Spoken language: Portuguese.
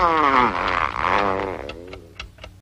Ah.